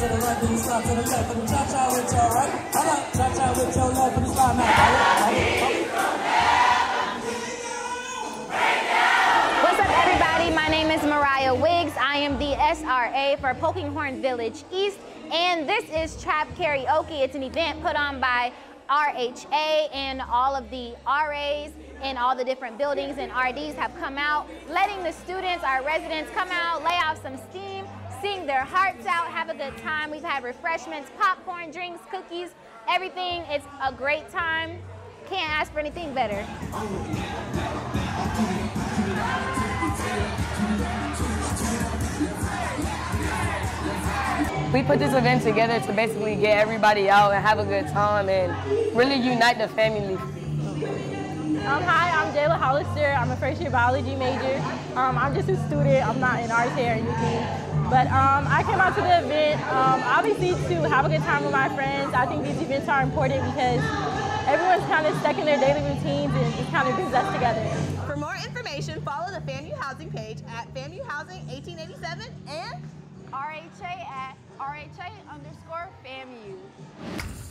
to the right, then you slide to the left, and cha-cha with your right. How cha-cha with your left, and you slide now. What's up, everybody? My name is Mariah Wiggs. I am the SRA for Polkinghorne Village East, and this is Trap Karaoke. It's an event put on by RHA and all of the RAs in all the different buildings and RDs have come out, letting the students, our residents, come out, lay off some steam, sing their hearts out, have a good time. We've had refreshments, popcorn, drinks, cookies, everything. It's a great time. Can't ask for anything better. We put this event together to basically get everybody out and have a good time and really unite the family. Um, hi, I'm Jayla Hollister. I'm a first year biology major. Um, I'm just a student. I'm not in arts here or anything. But um, I came out to the event um, obviously to have a good time with my friends. I think these events are important because everyone's kind of stuck in their daily routines and it kind of brings us together. For more information, follow the FAMU Housing page at FAMU Housing 1887 and RHA at RHA underscore FAMU.